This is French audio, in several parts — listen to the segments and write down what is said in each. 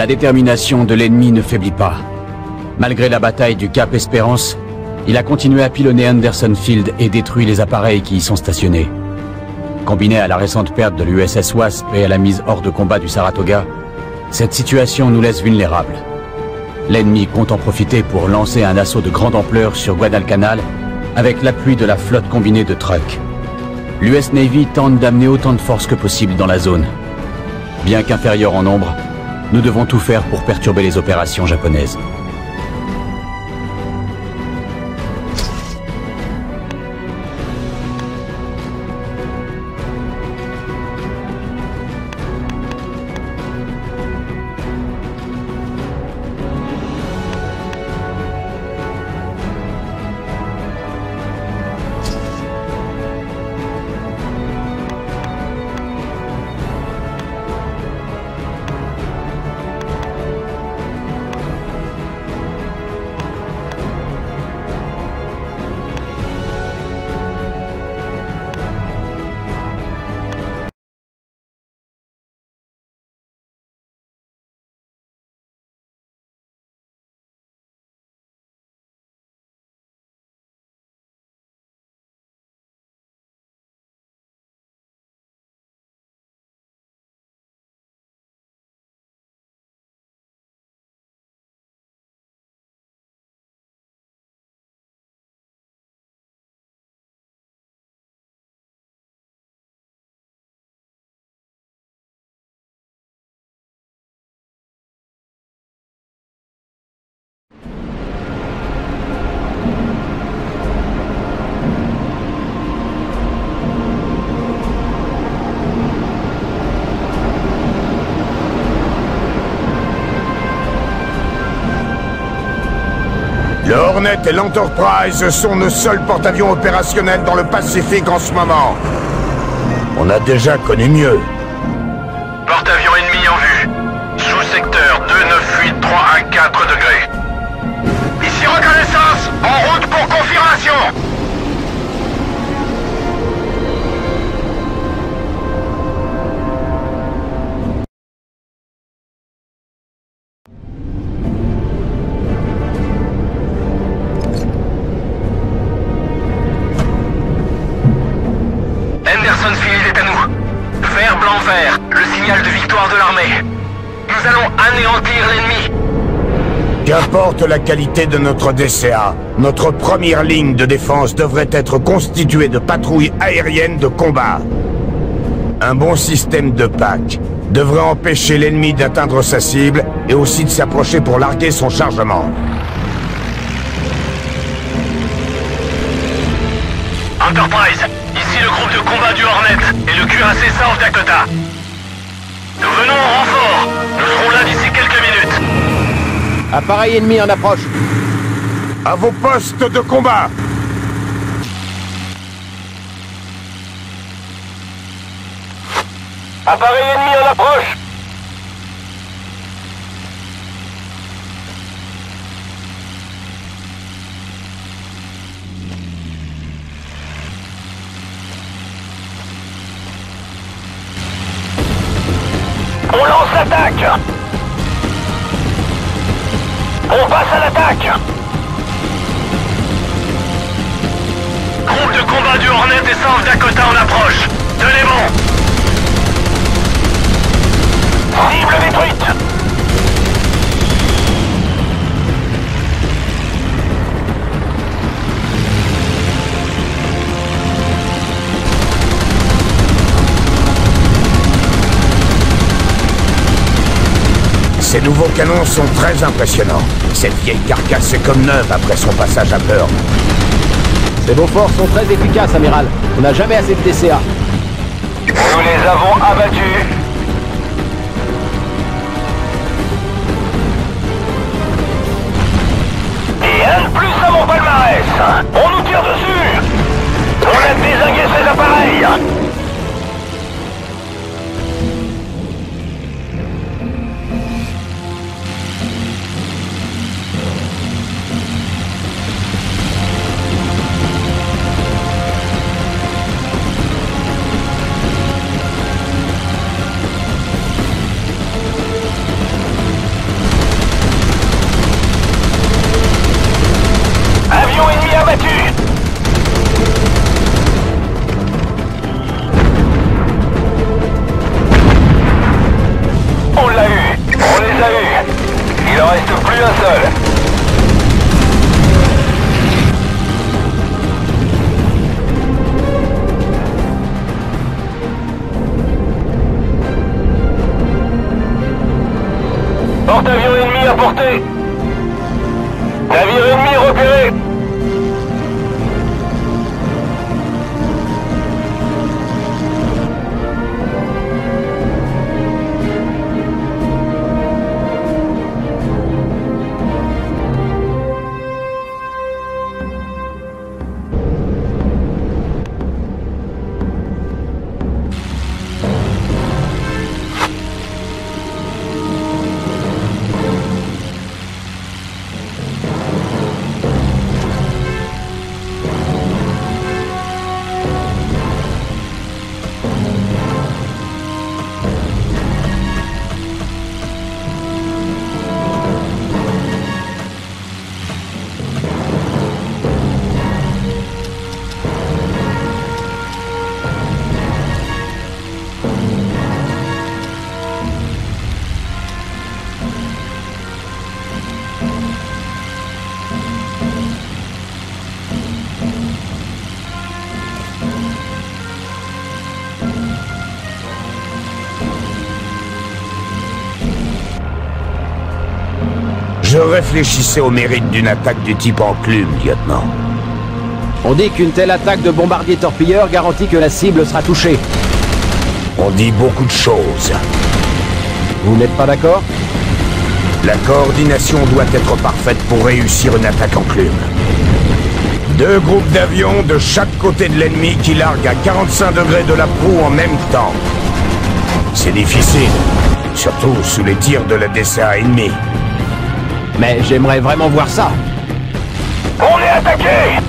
La détermination de l'ennemi ne faiblit pas. Malgré la bataille du Cap Espérance, il a continué à pilonner Anderson Field et détruit les appareils qui y sont stationnés. Combiné à la récente perte de l'USS Wasp et à la mise hors de combat du Saratoga, cette situation nous laisse vulnérables. L'ennemi compte en profiter pour lancer un assaut de grande ampleur sur Guadalcanal avec l'appui de la flotte combinée de trucks. L'US Navy tente d'amener autant de forces que possible dans la zone. Bien qu'inférieur en nombre, nous devons tout faire pour perturber les opérations japonaises. Et l'Enterprise sont nos seuls porte-avions opérationnels dans le Pacifique en ce moment. On a déjà connu mieux. Qu'importe la qualité de notre DCA, notre première ligne de défense devrait être constituée de patrouilles aériennes de combat. Un bon système de PAC devrait empêcher l'ennemi d'atteindre sa cible et aussi de s'approcher pour larguer son chargement. Enterprise, ici le groupe de combat du Hornet et le cuirassé South Dakota. Nous venons en renfort. Nous serons là d'ici quelques minutes. Appareil ennemi en approche. À vos postes de combat Appareil ennemi en approche. Du Hornet et South Dakota en approche Tenez bon Cible détruite Ces nouveaux canons sont très impressionnants. Cette vieille carcasse est comme neuve après son passage à Pearl. Ces beaux forts sont très efficaces, amiral. On n'a jamais assez de DCA. Nous les avons abattus. Et un de plus à mon palmarès. On nous tire dessus. On a désingué ces appareils. Je réfléchissais au mérite d'une attaque du type enclume, lieutenant. On dit qu'une telle attaque de bombardier torpilleur garantit que la cible sera touchée. On dit beaucoup de choses. Vous n'êtes pas d'accord? La coordination doit être parfaite pour réussir une attaque enclume. Deux groupes d'avions de chaque côté de l'ennemi qui larguent à 45 degrés de la proue en même temps. C'est difficile, surtout sous les tirs de la DCA ennemie. Mais j'aimerais vraiment voir ça. On est attaqué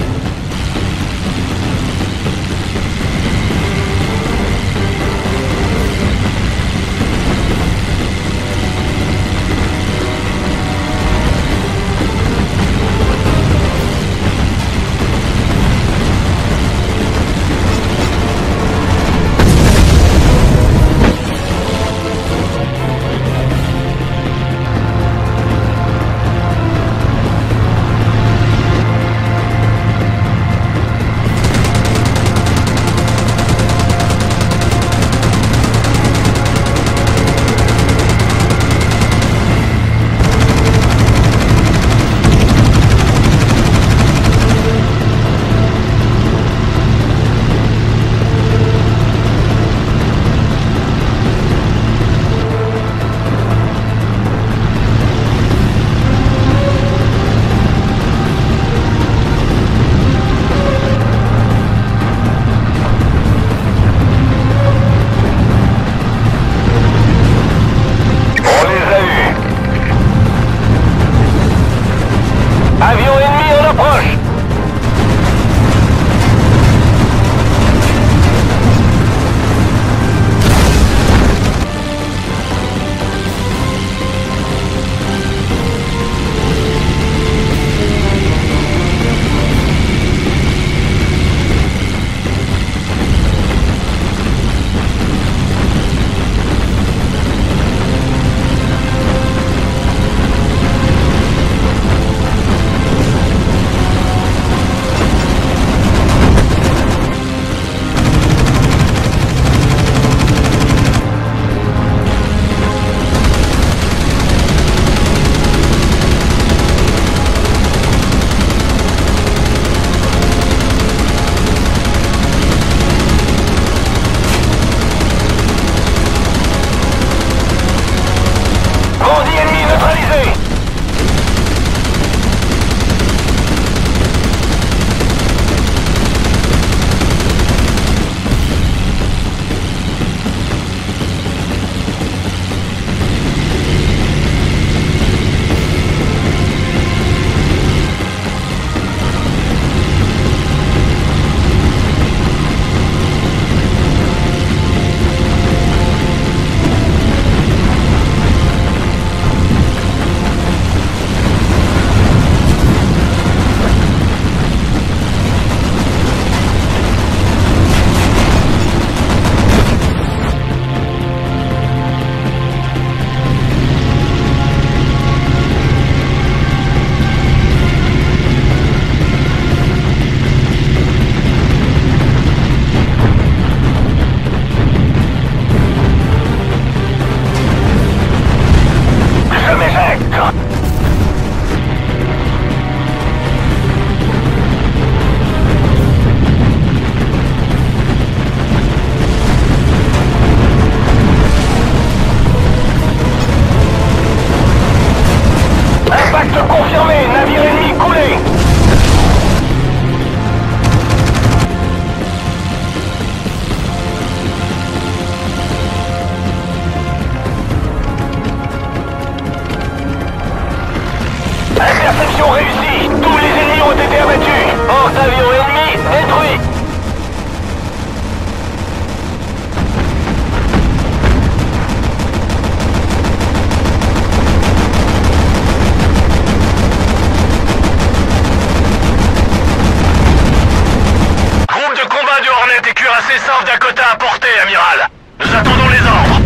les Dakota à portée, amiral. Nous attendons les ordres.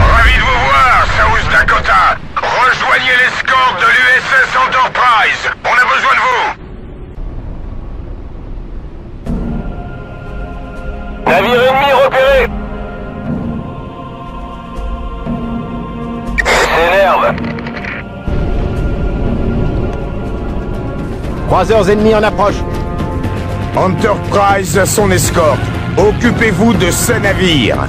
Ravi de vous voir, South Dakota. Rejoignez l'escorte de l'USS Enterprise. On a besoin de vous. Navire ennemi repéré. S'énerve. Croiseurs ennemis en approche. Enterprise à son escorte. Occupez-vous de ces navires.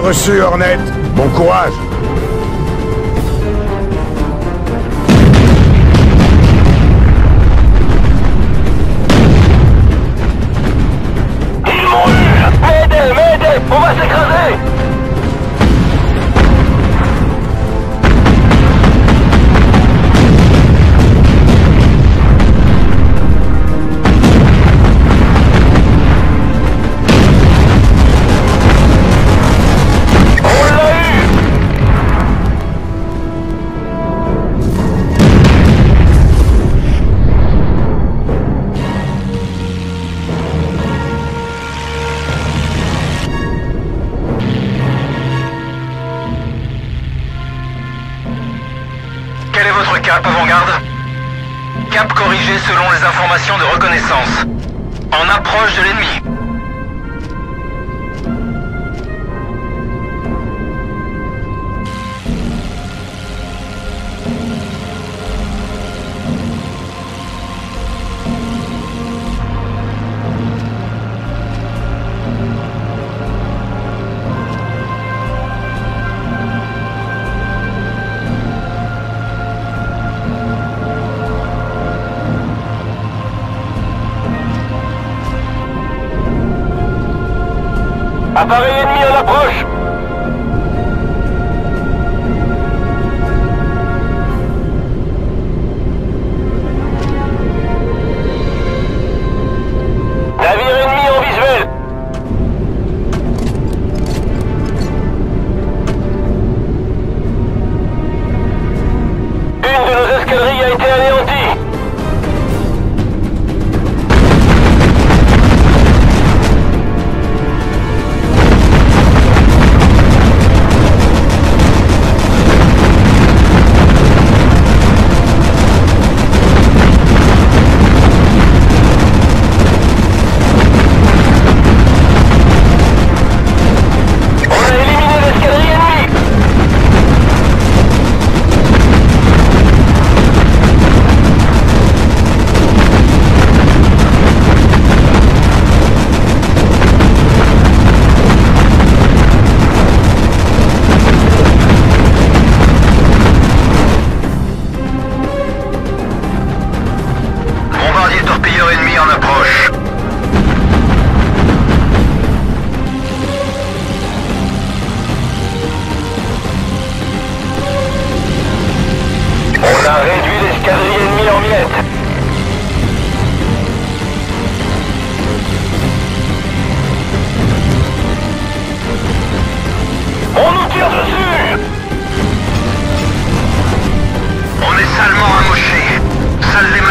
reçu, Hornet. Bon courage.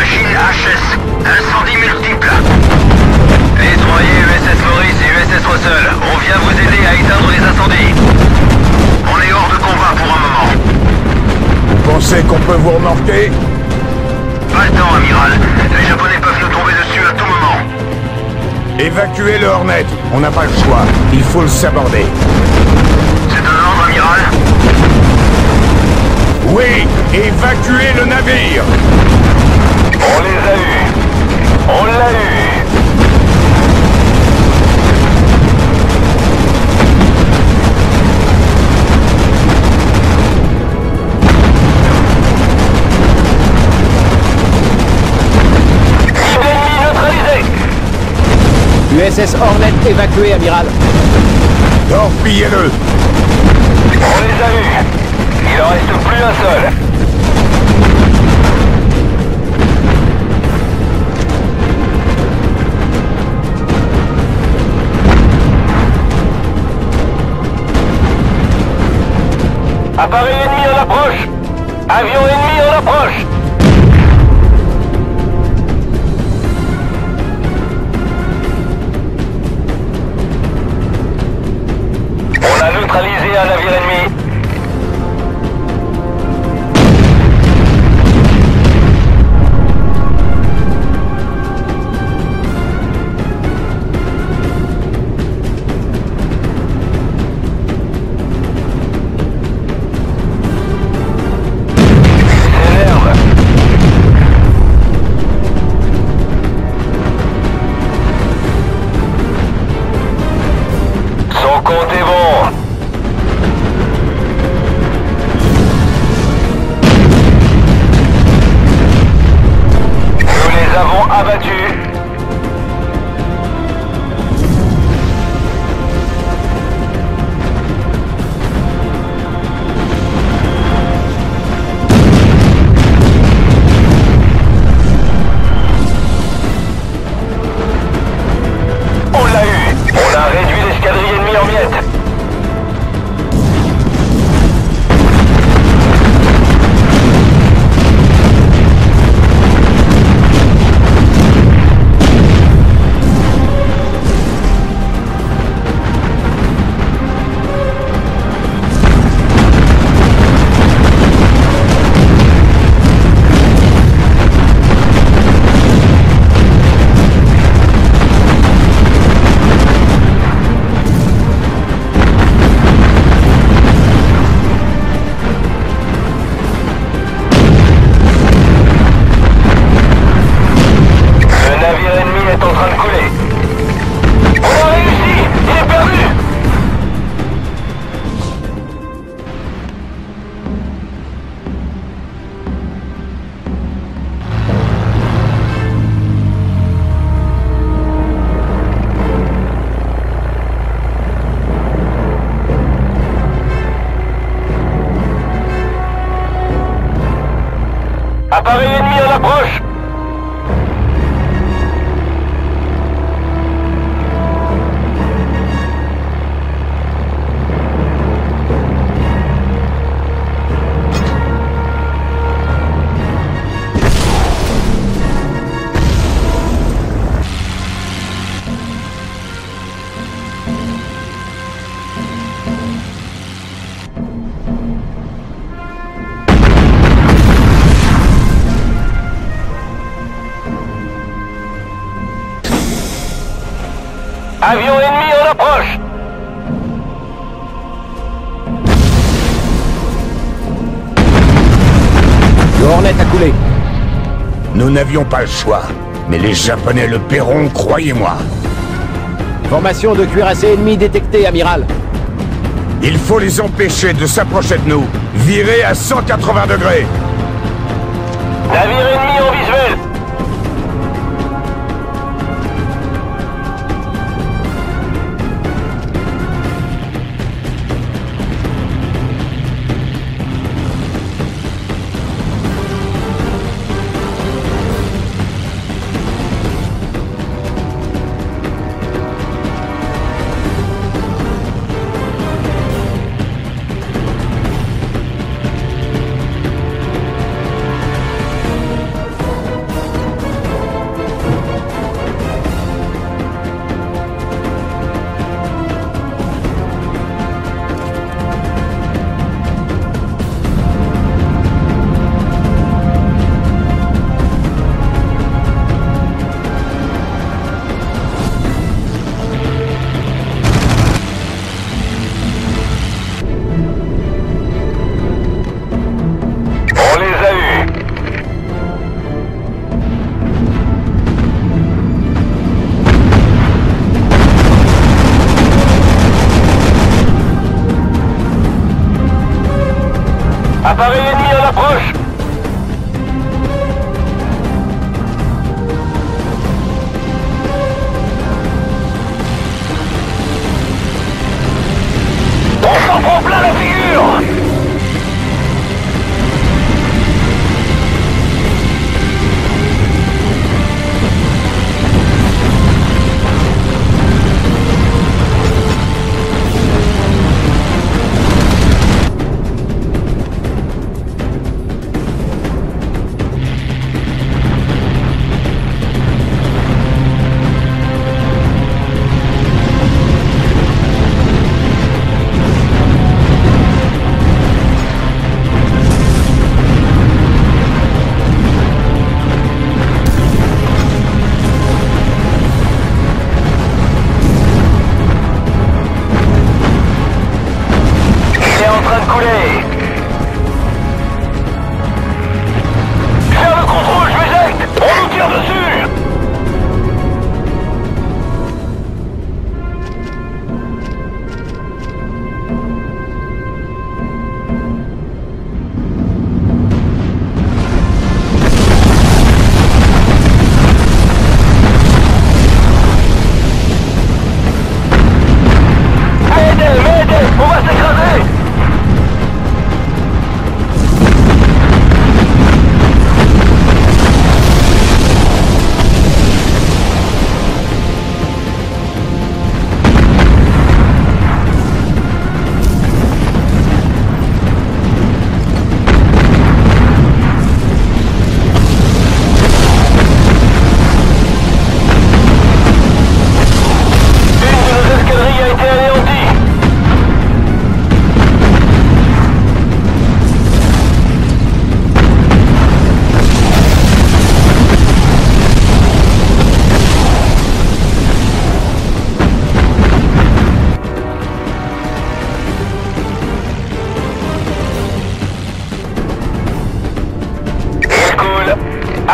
Machine HS. Incendie multiple. Les USS Morris et USS Russell, on vient vous aider à éteindre les incendies. On est hors de combat pour un moment. Vous pensez qu'on peut vous remorquer? Pas le temps, amiral. Les Japonais peuvent nous tomber dessus à tout moment. Évacuez le Hornet. On n'a pas le choix. Il faut le saborder. C'est un ordre, amiral Oui Évacuez le navire on les a eus. On l'a eu. USS Hornet évacué, amiral. Torpillez-le On les a eus. Il en reste plus un seul. Appareil ennemi en approche Avion ennemi en approche Avion ennemi en approche Le Hornet a coulé. Nous n'avions pas le choix. Mais les Japonais le paieront, croyez-moi. Formation de cuirassés ennemis détectée, amiral. Il faut les empêcher de s'approcher de nous. Virez à 180 degrés. Navire ennemi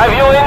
Avion ennemi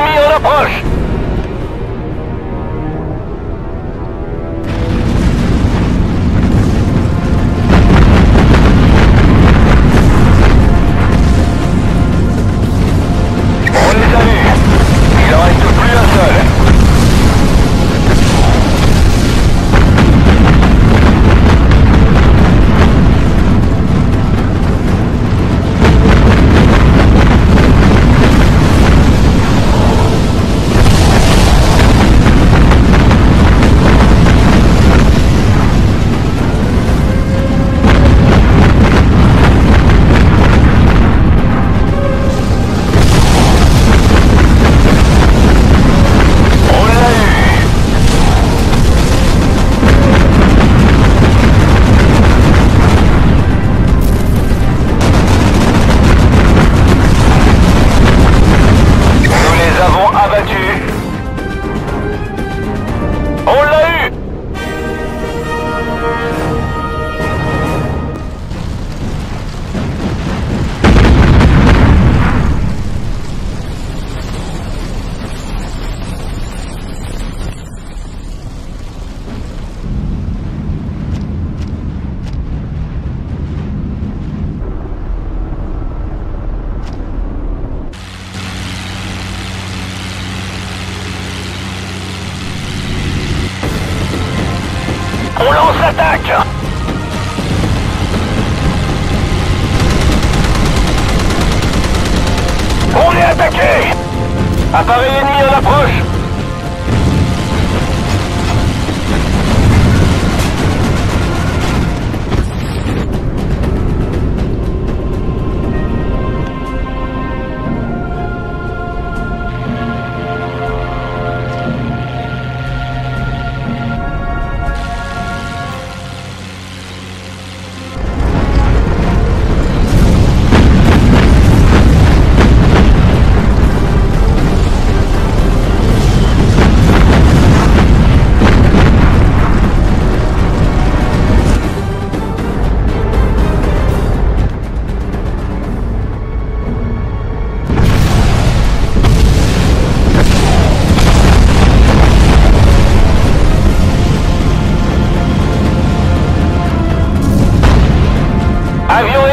Have you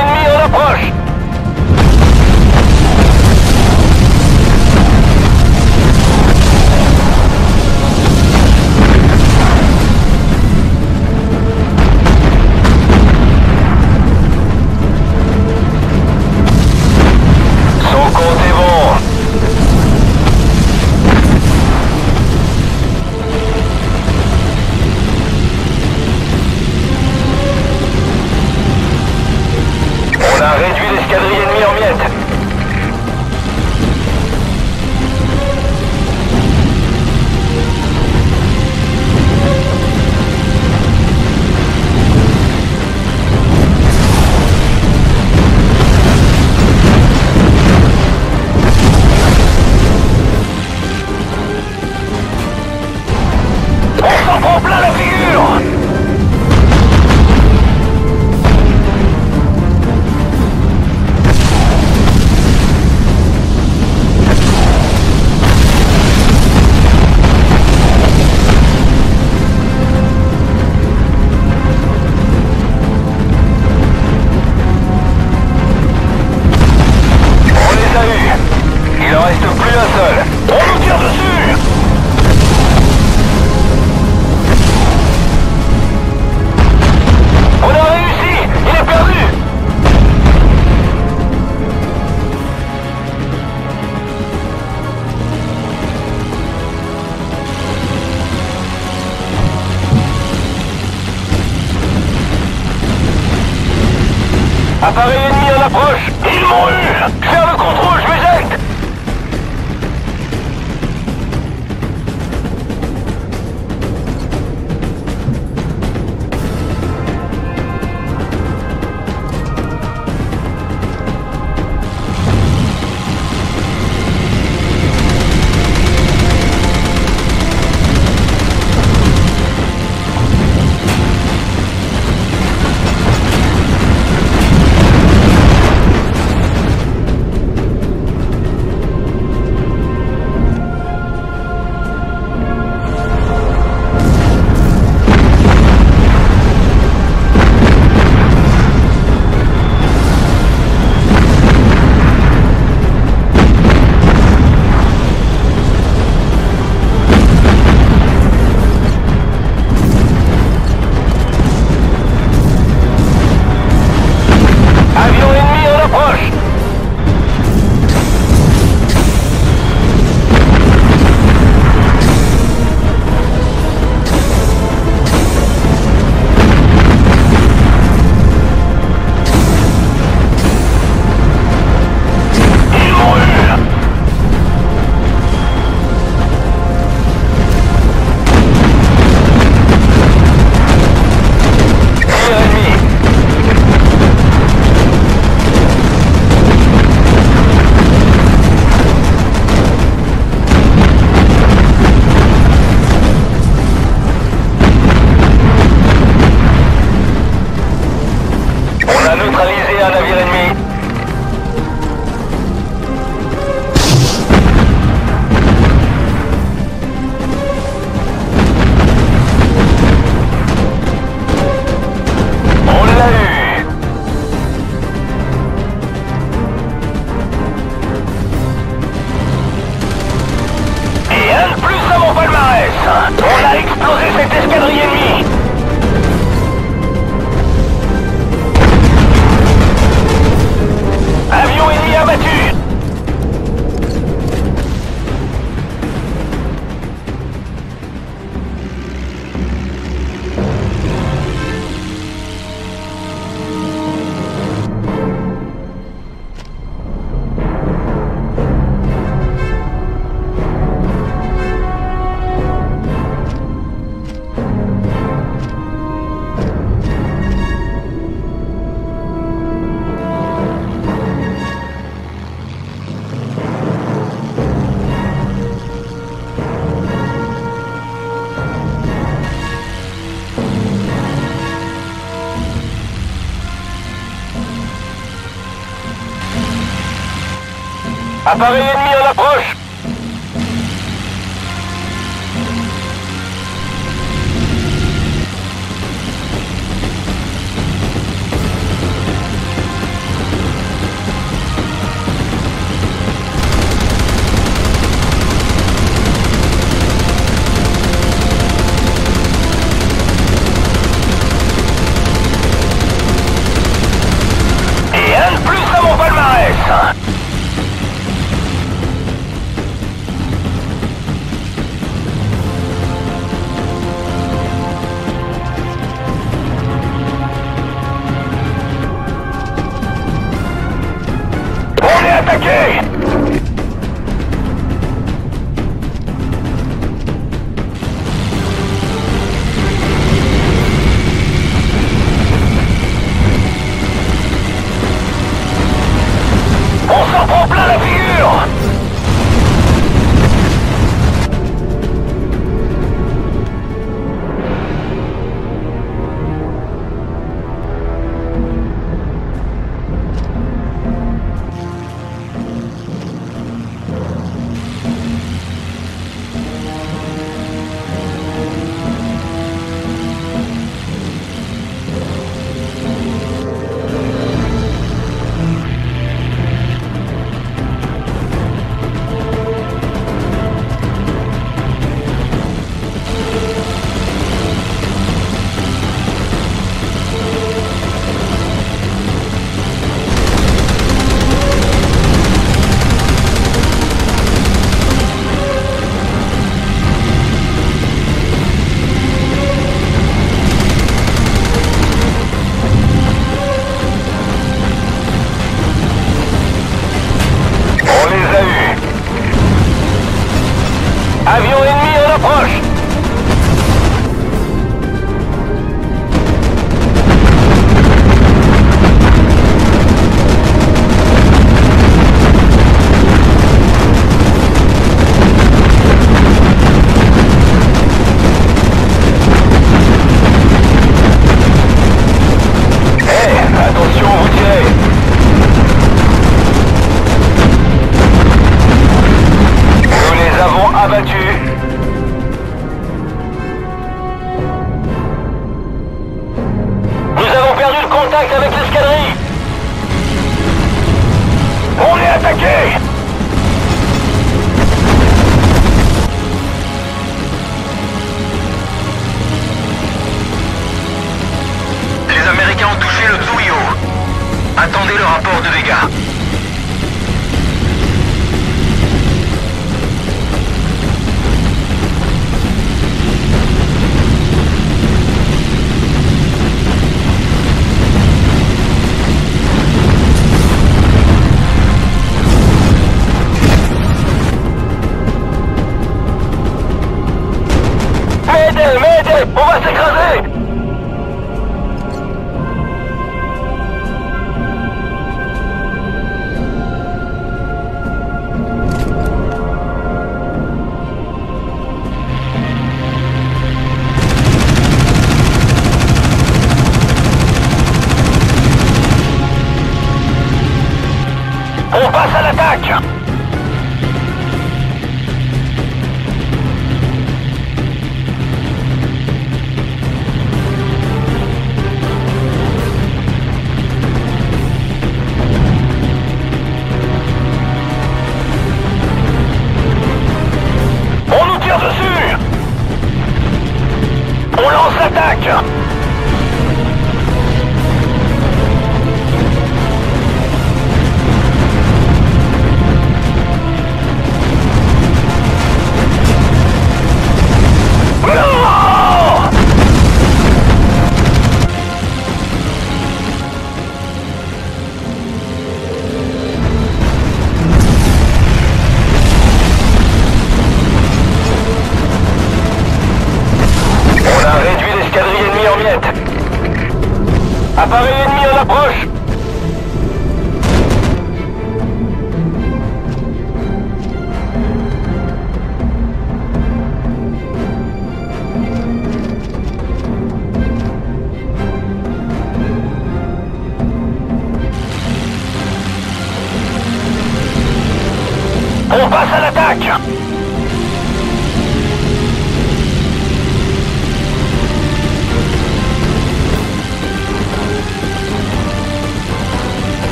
On a explosé